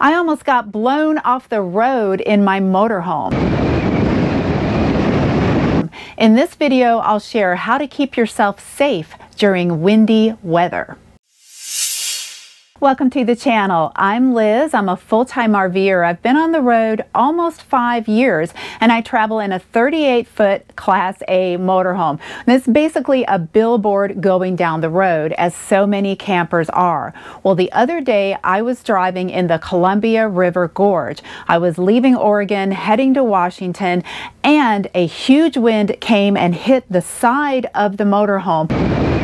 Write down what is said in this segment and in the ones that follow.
I almost got blown off the road in my motorhome. In this video, I'll share how to keep yourself safe during windy weather. Welcome to the channel. I'm Liz. I'm a full-time RVer. I've been on the road almost five years and I travel in a 38-foot Class A motorhome. And it's basically a billboard going down the road as so many campers are. Well, the other day I was driving in the Columbia River Gorge. I was leaving Oregon, heading to Washington, and a huge wind came and hit the side of the motorhome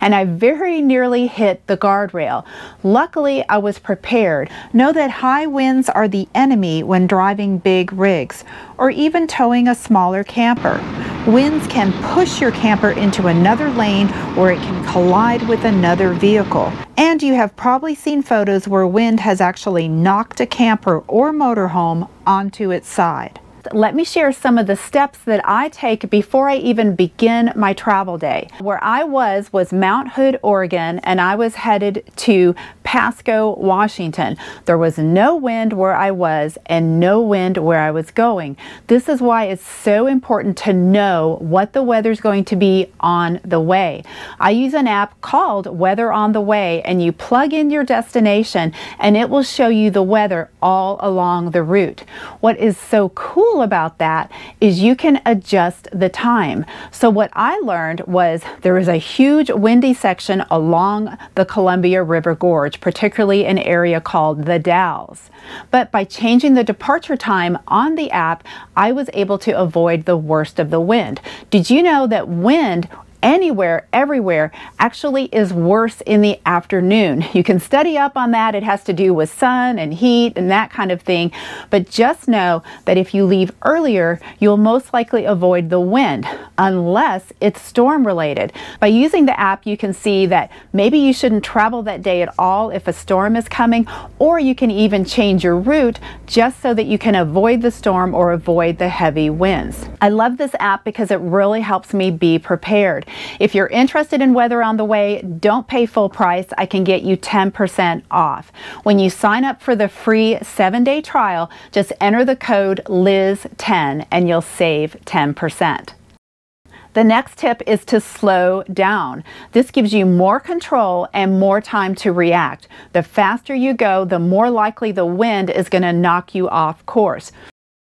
and I very nearly hit the guardrail. Luckily, I was prepared. Know that high winds are the enemy when driving big rigs or even towing a smaller camper. Winds can push your camper into another lane or it can collide with another vehicle. And you have probably seen photos where wind has actually knocked a camper or motorhome onto its side let me share some of the steps that I take before I even begin my travel day. Where I was was Mount Hood, Oregon, and I was headed to Pasco, Washington. There was no wind where I was and no wind where I was going. This is why it's so important to know what the weather is going to be on the way. I use an app called Weather on the Way and you plug in your destination and it will show you the weather all along the route. What is so cool about that is you can adjust the time. So what I learned was there is a huge windy section along the Columbia River Gorge, particularly an area called the Dalles. But by changing the departure time on the app, I was able to avoid the worst of the wind. Did you know that wind anywhere, everywhere, actually is worse in the afternoon. You can study up on that. It has to do with sun and heat and that kind of thing. But just know that if you leave earlier, you'll most likely avoid the wind unless it's storm related. By using the app, you can see that maybe you shouldn't travel that day at all if a storm is coming, or you can even change your route just so that you can avoid the storm or avoid the heavy winds. I love this app because it really helps me be prepared. If you're interested in weather on the way, don't pay full price. I can get you 10% off. When you sign up for the free seven day trial, just enter the code LIZ10 and you'll save 10%. The next tip is to slow down. This gives you more control and more time to react. The faster you go, the more likely the wind is going to knock you off course.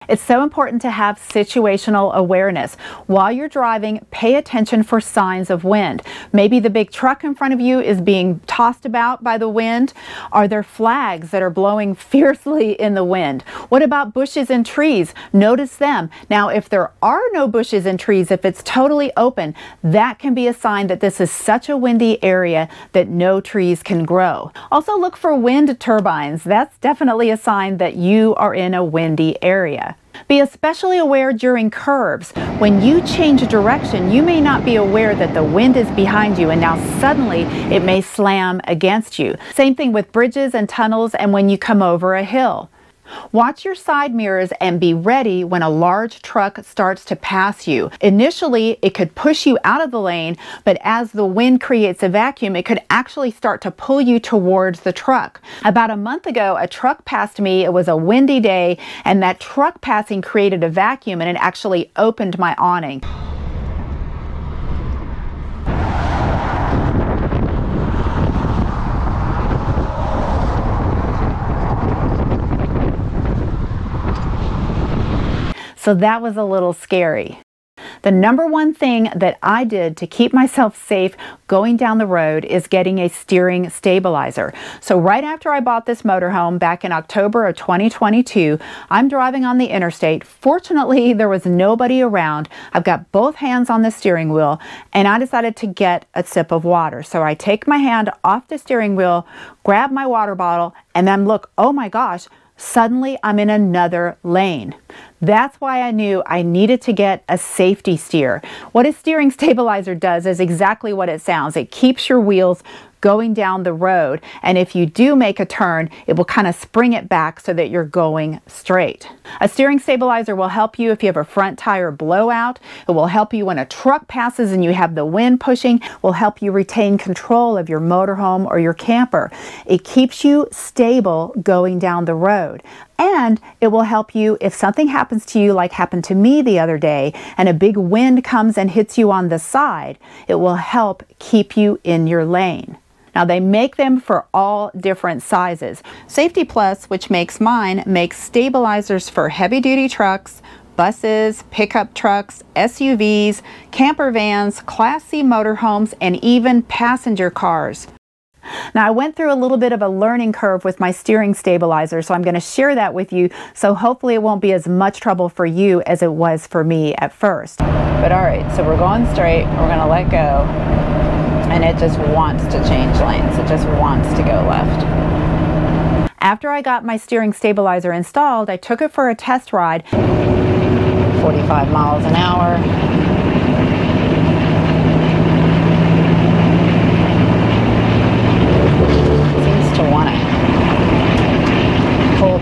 It's so important to have situational awareness. While you're driving, pay attention for signs of wind. Maybe the big truck in front of you is being tossed about by the wind. Are there flags that are blowing fiercely in the wind? What about bushes and trees? Notice them. Now, if there are no bushes and trees, if it's totally open, that can be a sign that this is such a windy area that no trees can grow. Also look for wind turbines. That's definitely a sign that you are in a windy area. Be especially aware during curves. When you change direction, you may not be aware that the wind is behind you and now suddenly it may slam against you. Same thing with bridges and tunnels and when you come over a hill. Watch your side mirrors and be ready when a large truck starts to pass you. Initially, it could push you out of the lane, but as the wind creates a vacuum, it could actually start to pull you towards the truck. About a month ago, a truck passed me. It was a windy day, and that truck passing created a vacuum and it actually opened my awning. So that was a little scary. The number one thing that I did to keep myself safe going down the road is getting a steering stabilizer. So right after I bought this motorhome back in October of 2022, I'm driving on the interstate. Fortunately, there was nobody around. I've got both hands on the steering wheel and I decided to get a sip of water. So I take my hand off the steering wheel, grab my water bottle, and then look, oh my gosh, suddenly I'm in another lane. That's why I knew I needed to get a safety steer. What a steering stabilizer does is exactly what it sounds. It keeps your wheels going down the road. And if you do make a turn, it will kind of spring it back so that you're going straight. A steering stabilizer will help you if you have a front tire blowout. It will help you when a truck passes and you have the wind pushing. It will help you retain control of your motorhome or your camper. It keeps you stable going down the road. And it will help you if something happens to you like happened to me the other day and a big wind comes and hits you on the side, it will help keep you in your lane. Now they make them for all different sizes. Safe-T-Plus, which makes mine, makes stabilizers for heavy duty trucks, buses, pickup trucks, SUVs, camper vans, Class C motorhomes, and even passenger cars. Now I went through a little bit of a learning curve with my steering stabilizer, so I'm going to share that with you, so hopefully it won't be as much trouble for you as it was for me at first. But alright, so we're going straight, we're going to let go, and it just wants to change lanes, it just wants to go left. After I got my steering stabilizer installed, I took it for a test ride, 45 miles an hour,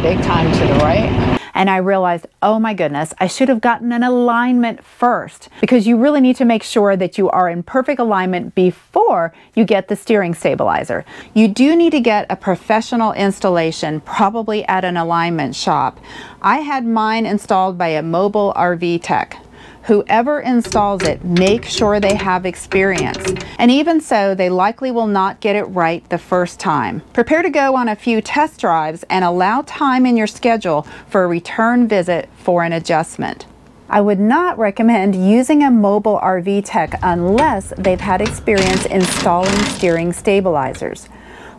big time to the right. And I realized, oh my goodness, I should have gotten an alignment first because you really need to make sure that you are in perfect alignment before you get the steering stabilizer. You do need to get a professional installation, probably at an alignment shop. I had mine installed by a mobile RV tech. Whoever installs it, make sure they have experience. And even so, they likely will not get it right the first time. Prepare to go on a few test drives and allow time in your schedule for a return visit for an adjustment. I would not recommend using a mobile RV tech unless they've had experience installing steering stabilizers.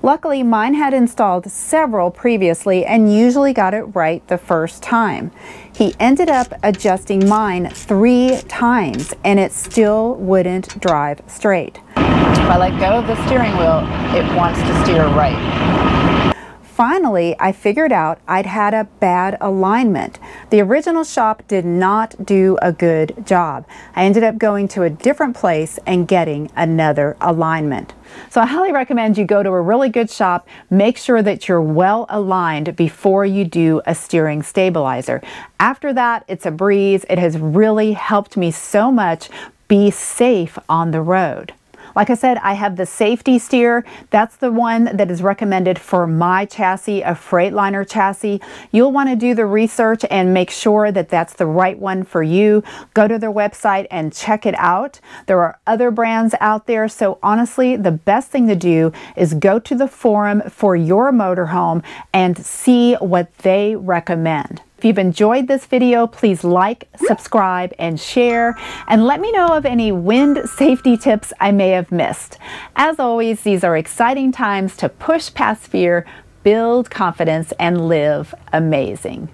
Luckily, mine had installed several previously and usually got it right the first time. He ended up adjusting mine three times and it still wouldn't drive straight. If I let go of the steering wheel, it wants to steer right. Finally, I figured out I'd had a bad alignment. The original shop did not do a good job. I ended up going to a different place and getting another alignment. So I highly recommend you go to a really good shop, make sure that you're well aligned before you do a steering stabilizer. After that, it's a breeze. It has really helped me so much be safe on the road. Like I said, I have the safety steer. That's the one that is recommended for my chassis, a Freightliner chassis. You'll want to do the research and make sure that that's the right one for you. Go to their website and check it out. There are other brands out there. So honestly, the best thing to do is go to the forum for your motorhome and see what they recommend. If you've enjoyed this video, please like, subscribe, and share, and let me know of any wind safety tips I may have missed. As always, these are exciting times to push past fear, build confidence, and live amazing.